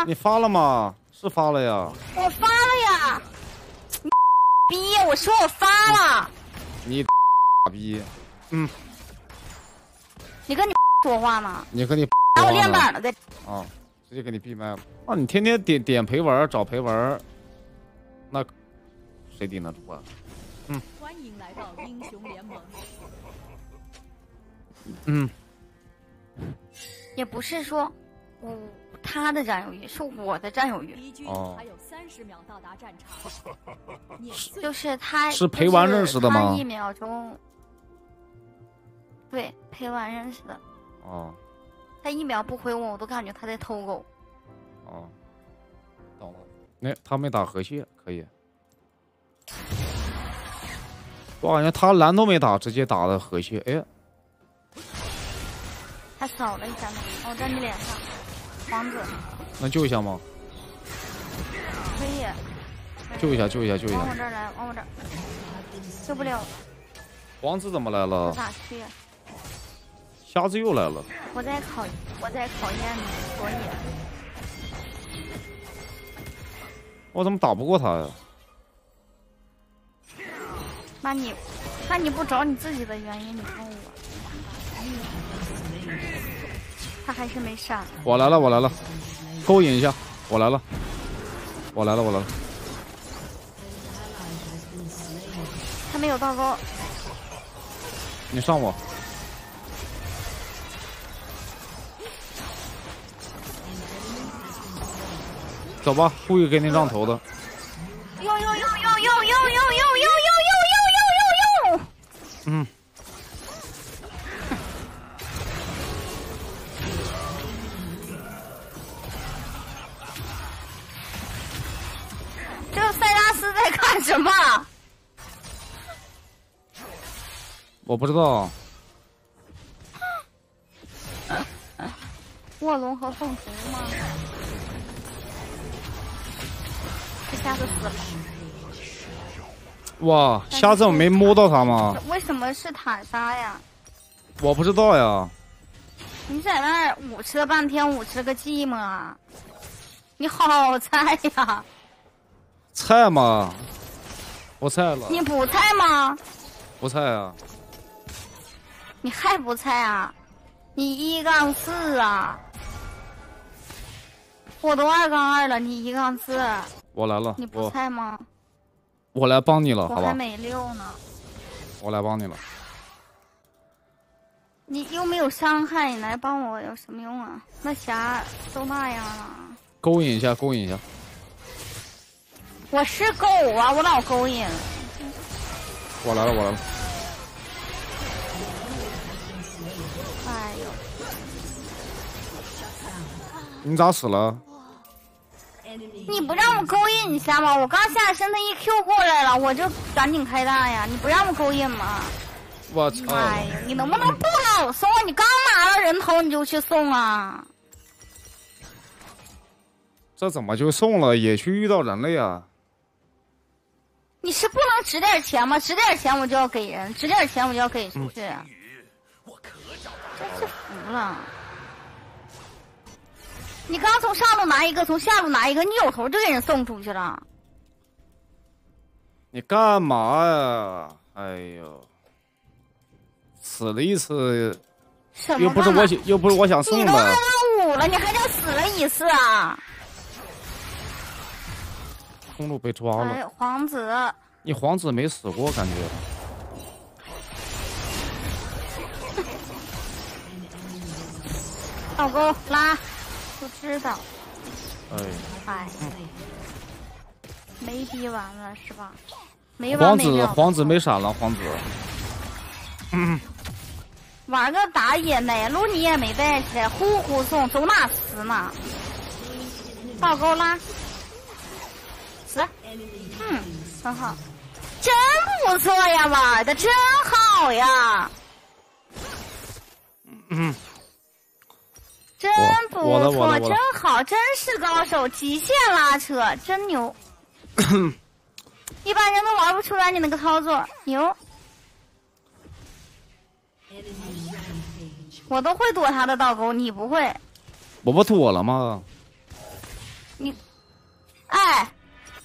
吗？你发了吗？是发了呀。我发了呀！逼！我说我发了。你傻逼！嗯。你跟你说话吗？你跟你把我练板了再。啊，直接给你闭麦了。啊，你天天点点陪玩找陪玩那谁顶得住啊？嗯。欢迎来到英雄联盟。嗯。也不是说，我他的占有欲是我的占有欲。哦。就是他 是陪玩认识的吗？一秒钟。对，陪玩认识的。哦。他一秒不回我，我都感觉他在偷狗。哦。懂了。那他没打河蟹，可以。我感觉他蓝都没打，直接打的河蟹。哎。他扫了一下吗？哦，在你脸上，王子。能救一下吗？可以。救一下，救一下，救一下。往我这儿来，往我这儿。救不了。王子怎么来了？咋去？瞎子又来了。我在考，我在考验你，所以。我怎么打不过他呀？那你，那你不找你自己的原因，你问我。他还是没闪。我来了，我来了，勾引一下，我来了，我来了，我来了。他没有倒钩。你上我。走吧，故意给你让头的。呦呦呦呦呦呦呦呦呦呦呦呦呦呦呦！嗯。我不知道。卧龙和凤雏吗？这瞎子死了。哇，瞎子没摸到他吗？为什么是坦杀呀？我不知道呀。你在那儿舞吃了半天，舞吃个寂寞啊！你好菜呀！菜吗？不菜了。你不菜吗？不菜啊。你还不菜啊？你一杠四啊！我都二杠二了，你一杠四。我来了。你不菜吗？我来帮你了，好吧？我还没六呢。我来帮你了。你又没有伤害，你来帮我有什么用啊？那侠都那样了。勾引一下，勾引一下。我是狗啊！我老勾引。我来了，我来了。哎呦！你咋死了？你不让我勾引一下吗？我刚下身，他一 Q 过来了，我就赶紧开大呀！你不让我勾引吗？我操！哎呀，你能不能不老送？你刚拿了人头你就去送啊？这怎么就送了？野区遇到人了呀？你是不能值点钱吗？值点钱我就要给人，值点钱我就要给出去。了！你刚从上路拿一个，从下路拿一个，你有头就给人送出去了。你干嘛呀？哎呦，死了一次，又不是我想，又不是我想送的。你都二杠五了，你还叫死了一次啊？公路被抓了，皇子，你皇子没死过感觉？倒钩拉，不知道。哎，哎，没逼完了是吧？没完皇子，皇子没闪了，皇子。嗯，玩个打野，奶路你也没带起来，呼呼送，走哪死哪。倒钩拉。死，嗯，很好，真不错呀，玩的真好呀，嗯，真不错，真好，真是高手，极限拉扯，真牛，一般人都玩不出来你那个操作，牛，我都会躲他的倒钩，你不会，我不躲了吗？你哎，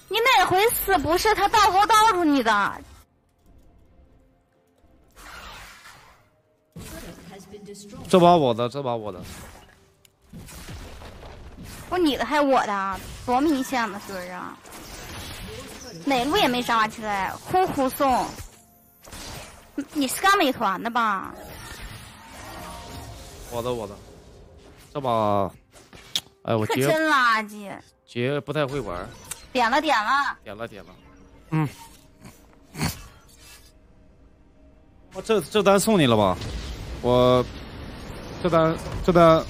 你哪回死不是他倒钩倒住你的？这把我的，这把我的。不，你的还是我的？多明显的是啊！哪路也没扎起来，呼呼送。你是干美团的吧？我的我的，这把，哎我可真垃圾。杰不太会玩。点了点了。点了点了。嗯。我这这单送你了吧？我这单这单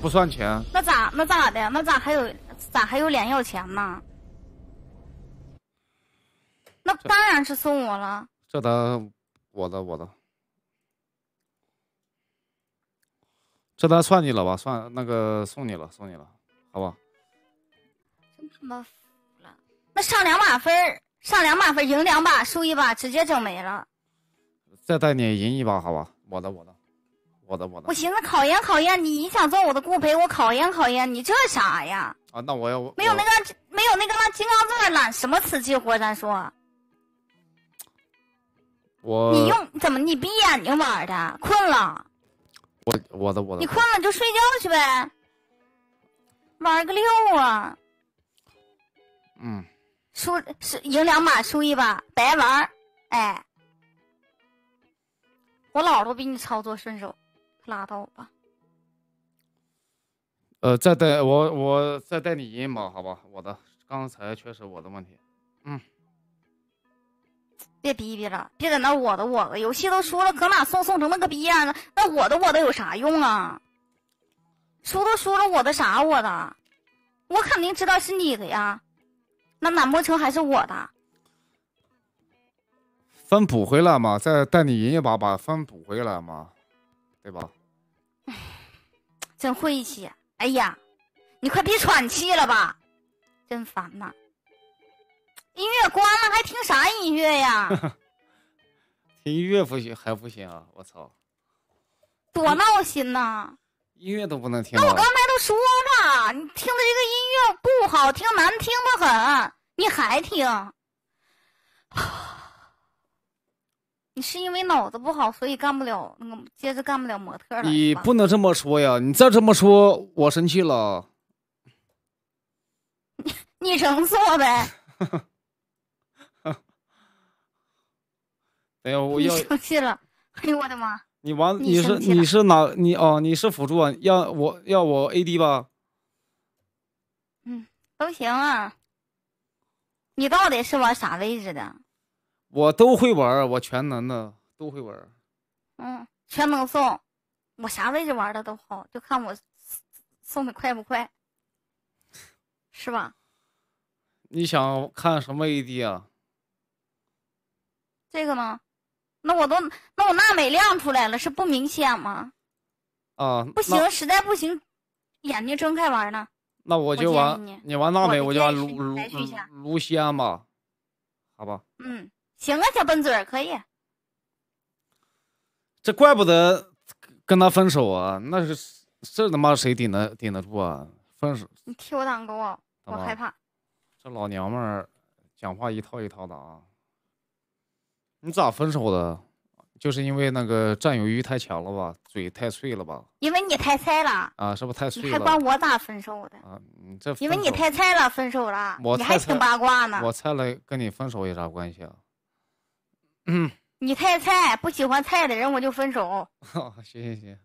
不算钱。那咋那咋的？那咋还有咋还有脸要钱呢？那当然是送我了。这单我的我的，这单算你了吧？算那个送你了，送你了，好吧？真他妈服了！那上两把分上两把分赢两把，输一把，直接整没了。再带你赢一把，好吧？我的我的，我的我的。我寻思考验考验你，你想做我的顾陪，我考验考验你，这啥呀？啊，那我要没有那个没有那个那金刚钻揽什么瓷器活？咱说。我你用怎么？你闭眼睛玩的？困了？我我的我的。你困了就睡觉去呗，玩个六啊！嗯，输是赢两把，输一把白玩哎，我老都比你操作顺手，拉倒吧。呃，再带我，我再带你赢吧，好吧？我的刚才确实我的问题，嗯。别逼逼了，别在那我的我的，游戏都输了，搁哪送送成那个逼样了？那我的我的有啥用啊？输都输了，我的啥我的？我肯定知道是你的呀。那难不成还是我的？分补回来嘛，再带你赢一把，把分补回来嘛，对吧？真晦气！哎呀，你快别喘气了吧，真烦呐。音乐关了，还听啥音乐呀？听音乐不行还不行啊！我操，多闹心呐！音乐都不能听。那我刚才都说了，你听的这个音乐不好听，难听的很，你还听？你是因为脑子不好，所以干不了那个，接着干不了模特了。你不能这么说呀！你再这么说，我生气了。你你整死我呗！哎呀，我要生气了！哎呦我的妈！你玩你是你是哪你哦你是辅助啊？要我要我 AD 吧？嗯，都行啊。你到底是玩啥位置的？我都会玩，我全能的都会玩。嗯，全能送，我啥位置玩的都好，就看我送的快不快，是吧？你想看什么 AD 啊？这个呢？那我都那我娜美亮出来了，是不明显吗？啊，不行，实在不行，眼睛睁开玩呢。那我就玩你玩娜美，我就玩卢卢卢锡安吧，好吧？嗯，行啊，小笨嘴儿可以。这怪不得跟他分手啊！那是这他妈谁顶得顶得住啊？分手？你替我挡钩啊！我害怕。这老娘们儿讲话一套一套的啊！你咋分手的？就是因为那个占有欲太强了吧，嘴太脆了吧？因为你太菜了啊！是不是太脆了？还管我咋分手的啊？你这因为你太菜了，分手了。我你还挺八卦呢。我菜了，跟你分手有啥关系啊？嗯。你太菜，不喜欢菜的人我就分手。行行行。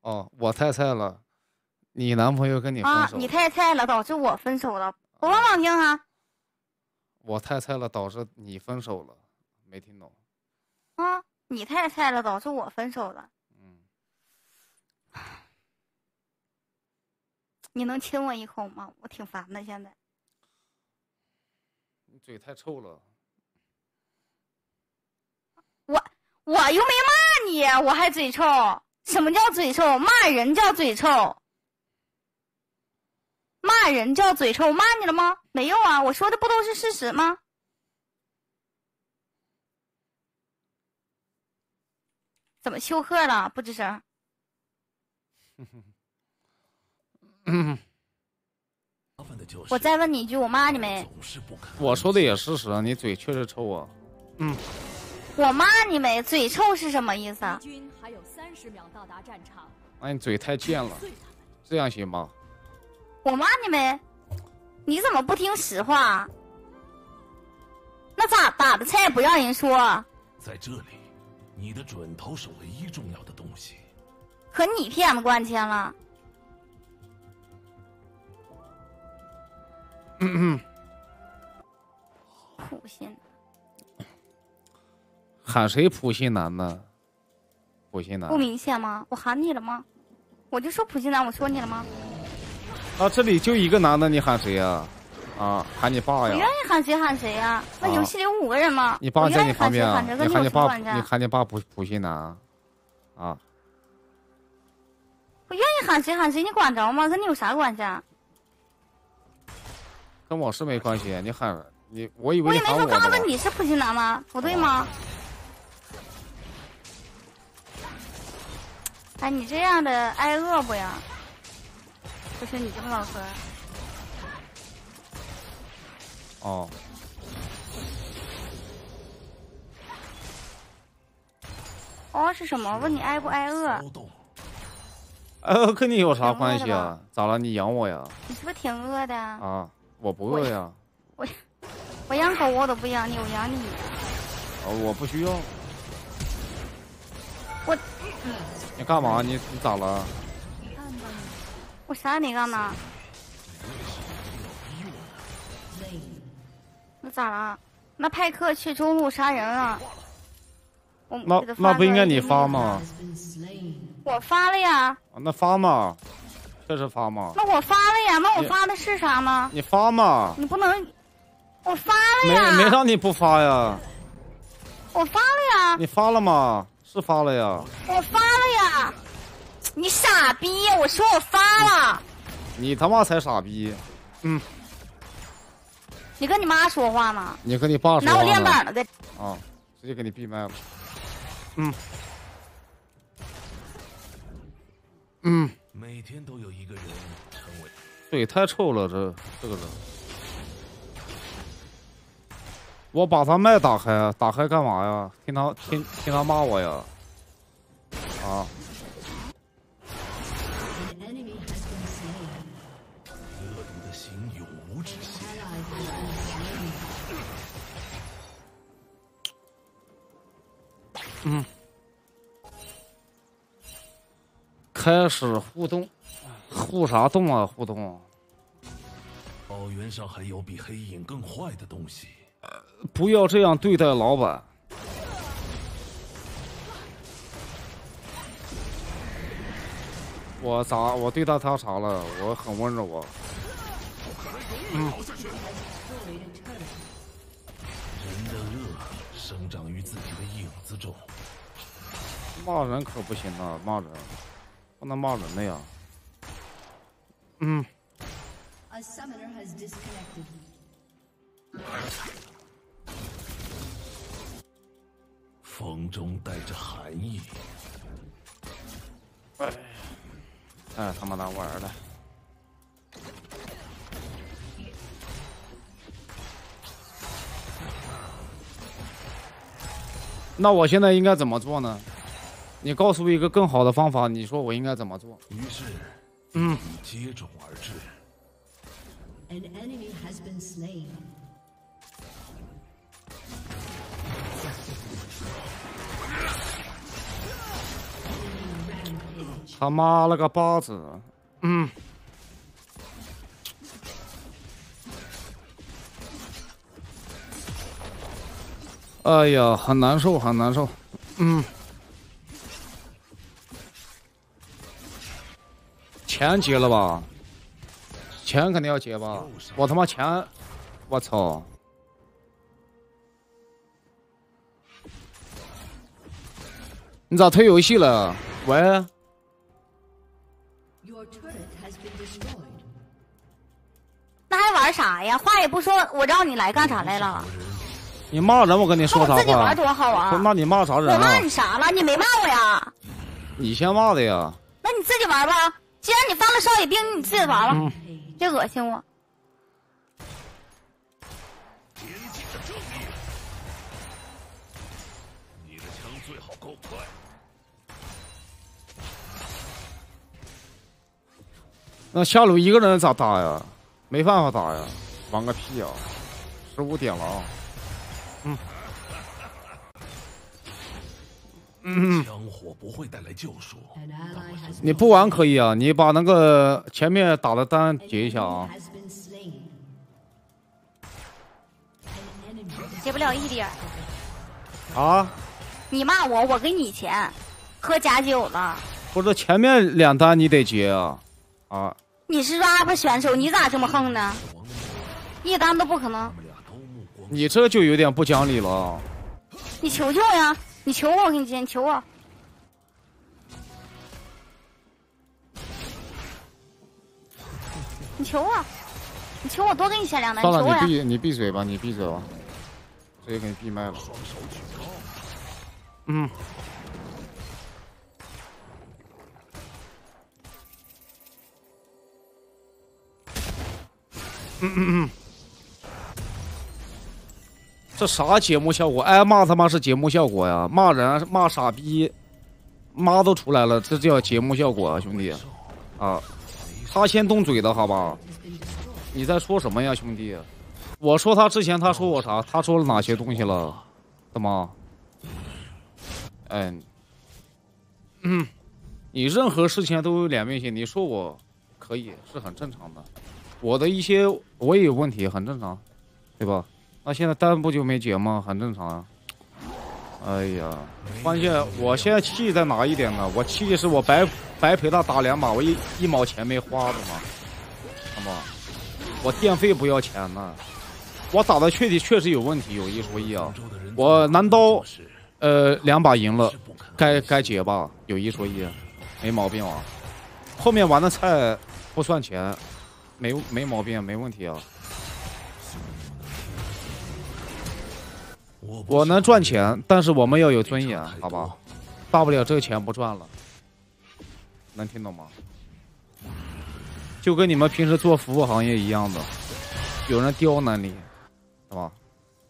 哦，我太菜了，你男朋友跟你分手。啊，你太菜了，导致我分手了。多冷静啊！我太菜了，导致你分手了。没听懂，啊！你太菜了，导致我分手了。嗯，你能亲我一口吗？我挺烦的，现在。你嘴太臭了。我我又没骂你，我还嘴臭？什么叫嘴臭？骂人叫嘴臭？骂人叫嘴臭？骂你了吗？没有啊，我说的不都是事实吗？怎么休克了？不吱声。我再问你一句，我骂你没？我说的也是实，你嘴确实臭啊。嗯。我骂你没？嘴臭是什么意思？军还有三十秒到达战场。哎，你嘴太贱了，这样行吗？我骂你没？你怎么不听实话？那咋打的菜不让人说？在这里，你的准头是唯一重要的东西。可你骗子关签了。嗯嗯。普信。喊谁普信男呢？普信男不明显吗？我喊你了吗？我就说普信男，我说你了吗？啊，这里就一个男的，你喊谁呀？啊，喊你爸呀！我愿意喊谁喊谁呀？那游戏里有五个人吗？你爸在你旁边啊？你喊你爸，你喊你爸普普信男啊？我愿意喊谁喊谁，你管着吗？跟你有啥关系？啊？跟我是没关系，你喊你，我以为我也没说刚问你是普信男吗？不对吗？哎，你这样的挨饿不呀？不是你这么老喝。哦。哦，是什么？问你挨不挨饿？呃，跟你有啥关系啊？咋了？你养我呀？你是不是挺饿的？啊，我不饿呀。我我养狗我都不养你，我养你。哦，我不需要。我。你干嘛？你你咋了？我啥也没干呢。那咋了？那派克去中路杀人了。那那不应该你发吗？我发了呀。那发嘛，这是发嘛。那我发了呀，那我发的是啥吗？你发嘛。你不能，我发了呀。没没让你不发呀。我发了呀。你发了吗？是发了呀。我发了呀。你傻逼！我说我发了。你他妈才傻逼！嗯。你跟你妈说话呢？你跟你爸说。拿我练板了的。啊！直接给你闭麦了。嗯。嗯。每天都有一个人成为。对太臭了，这这个人。我把他麦打开啊，打开干嘛呀？听他听听他骂我呀？啊！嗯，开始互动，互啥动啊？互动。草原上还有比黑影更坏的东西。不要这样对待老板。我咋？我对待他啥了？我很温柔啊。嗯。人的恶生长于自己的影子中。骂人可不行啊！骂人，不能骂人的呀。嗯。风中带着寒意。哎，哎，他妈难玩了。那我现在应该怎么做呢？你告诉我一个更好的方法，你说我应该怎么做？于是，嗯，接踵而至。他妈了个巴子！嗯。哎呀，很难受，很难受。嗯。钱结了吧？钱肯定要结吧？我他妈钱，我操！你咋退游戏了？喂？那还玩啥呀？话也不说我让你来干啥来了？你骂人我跟你说啥自己玩多好啊那你骂啥人我骂你啥了？你没骂我呀？你先骂的呀。那你自己玩吧。既然你放了少爷兵你自己玩吧。别恶心我。你的枪最好够快。那下路一个人咋打呀？没办法打呀，玩个屁呀！十五点了啊。嗯。嗯。枪火不会带来救赎。你不玩可以啊，你把那个前面打的单结一下啊。结不了一点。啊？你骂我，我给你钱，喝假酒了。不是前面两单你得结啊，啊。你是 rap 选手，你咋这么横呢？一单都不可能。你这就有点不讲理了。你求求我呀！你求我，我给你接，你求我。你求我，你求我多给你下两单。算了，你闭你闭嘴吧，你闭嘴吧，直接给你闭麦了。嗯。嗯嗯嗯，这啥节目效果？挨骂他妈是节目效果呀！骂人骂傻逼，妈都出来了，这叫节目效果啊，兄弟！啊，他先动嘴的好吧？你在说什么呀，兄弟？我说他之前他说我啥？他说了哪些东西了？怎么？哎，嗯，你任何事情都有两面性，你说我可以是很正常的。我的一些我也有问题，很正常，对吧？那现在单不就没结吗？很正常啊。哎呀，关键我现在气在哪一点呢？我气的是我白白陪他打两把，我一一毛钱没花的嘛，好吗？我电费不要钱呢，我打的确实确实有问题，有一说一啊。我男刀呃两把赢了，该该结吧？有一说一，没毛病啊。后面玩的菜不算钱。没没毛病，没问题啊！我能赚钱，但是我们要有尊严，好吧？大不了这个钱不赚了，能听懂吗？就跟你们平时做服务行业一样的，有人刁难你，是吧？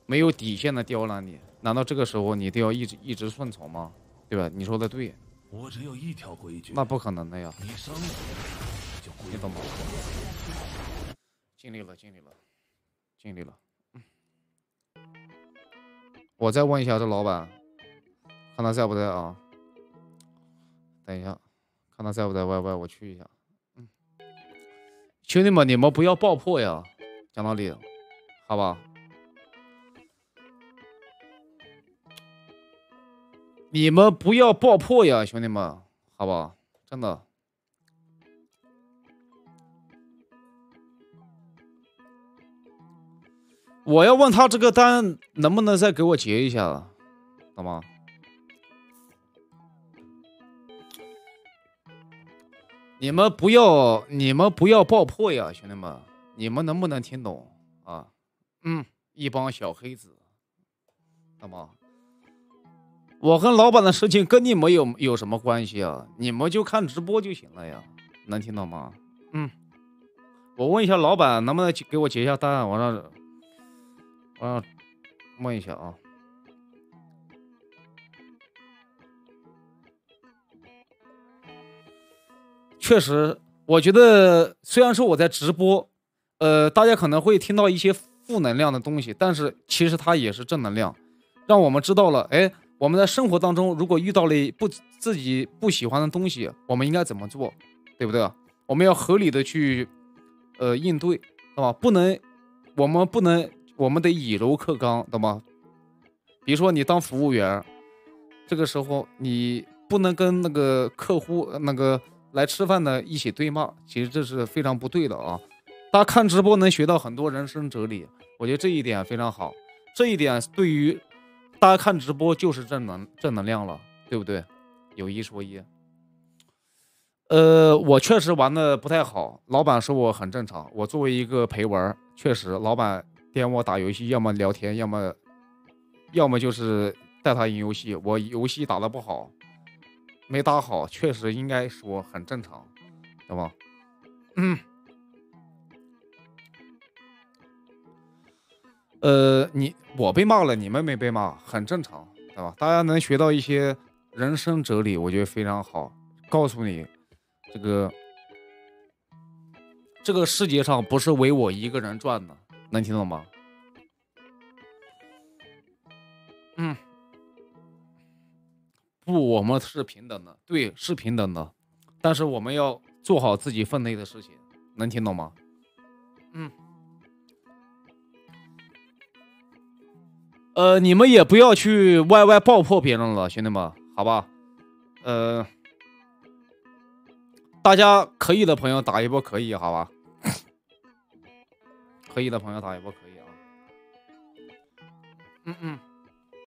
没有底线的刁难你，难道这个时候你都要一直一直顺从吗？对吧？你说的对。我只有一条规矩。那不可能的呀！你懂吗？尽力了，尽力了，尽力了。我再问一下这老板，看他在不在啊？等一下，看他在不在。Y Y，我去一下。嗯，兄弟们，你们不要爆破呀！讲道理，好吧？你们不要爆破呀，兄弟们，好吧？真的。我要问他这个单能不能再给我结一下，懂吗？你们不要，你们不要爆破呀，兄弟们，你们能不能听懂啊？嗯，一帮小黑子，懂吗？我跟老板的事情跟你们有有什么关系啊？你们就看直播就行了呀，能听懂吗？嗯，我问一下老板能不能给我结一下单，我让。我问一下啊，确实，我觉得虽然说我在直播，呃，大家可能会听到一些负能量的东西，但是其实它也是正能量，让我们知道了，哎，我们在生活当中如果遇到了不自己不喜欢的东西，我们应该怎么做，对不对？我们要合理的去呃应对，对吧？不能，我们不能。我们得以柔克刚，懂吗？比如说你当服务员，这个时候你不能跟那个客户、那个来吃饭的一起对骂，其实这是非常不对的啊！大家看直播能学到很多人生哲理，我觉得这一点非常好。这一点对于大家看直播就是正能正能量了，对不对？有一说一，呃，我确实玩的不太好，老板说我很正常。我作为一个陪玩，确实老板。点我打游戏，要么聊天，要么，要么就是带他赢游戏。我游戏打的不好，没打好，确实应该说很正常，对吧？嗯。呃，你我被骂了，你们没被骂，很正常，对吧？大家能学到一些人生哲理，我觉得非常好。告诉你，这个这个世界上不是唯我一个人转的，能听懂吗？嗯，不，我们是平等的，对，是平等的，但是我们要做好自己分内的事情，能听懂吗？嗯。呃，你们也不要去歪歪爆破别人了，兄弟们，好吧？呃，大家可以的朋友打一波可以，好吧？可以的朋友打一波可以啊。嗯嗯。